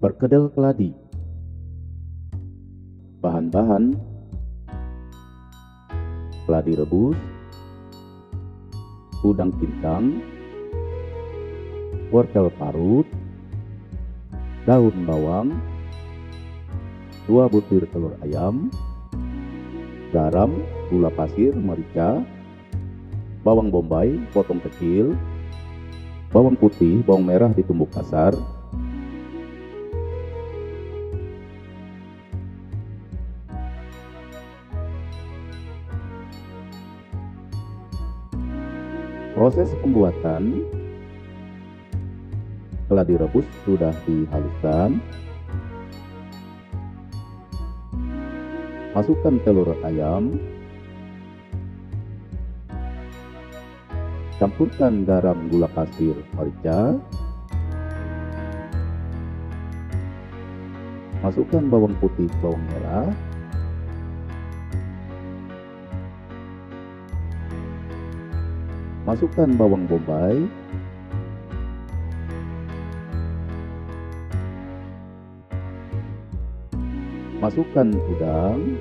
Perkedel keladi. Bahan-bahan. Keladi rebus. Udang pintang Wortel parut. Daun bawang. Dua butir telur ayam. Garam, gula pasir, merica. Bawang bombay, potong kecil. Bawang putih, bawang merah ditumbuk kasar Proses pembuatan setelah direbus sudah dihaluskan. Masukkan telur ayam. Campurkan garam, gula pasir, merica. Masukkan bawang putih, bawang merah. Masukkan bawang bombay. Masukkan udang.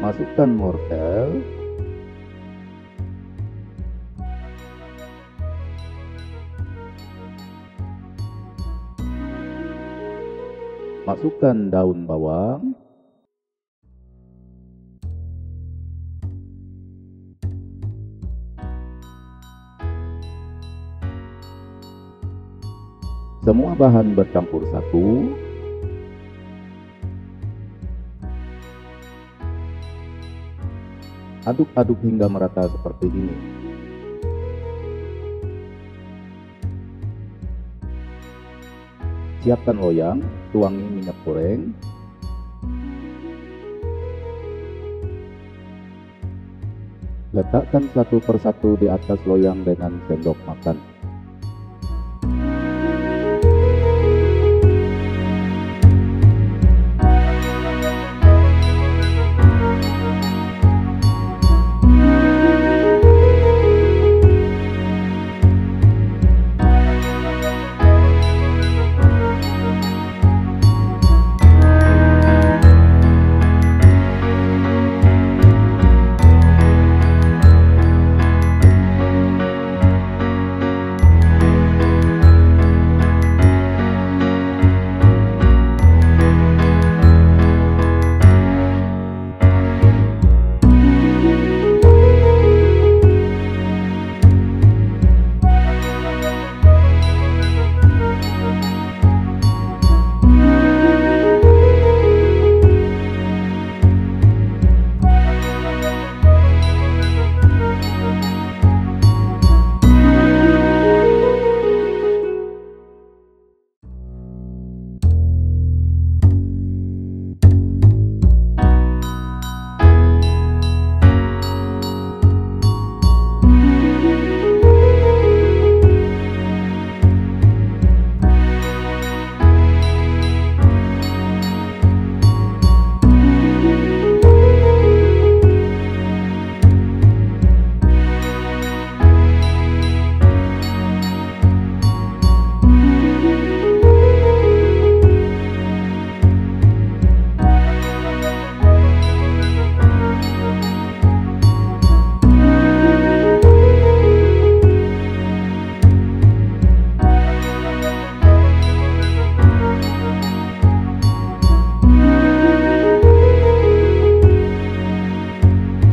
Masukkan wortel. Masukkan daun bawang. Semua bahan bercampur satu. Aduk-aduk hingga merata seperti ini. Siapkan loyang, tuangi minyak goreng. Letakkan satu persatu di atas loyang dengan sendok makan.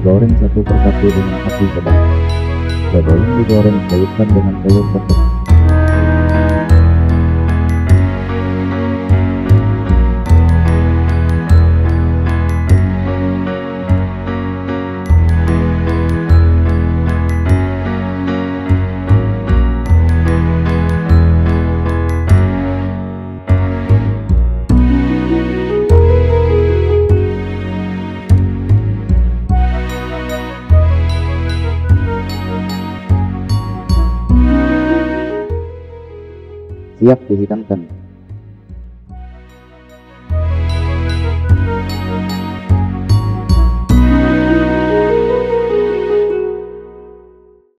Goreng satu persatu dengan api sedang. Sebelum digoreng, cairkan dengan telur petek. Siap dihidangkan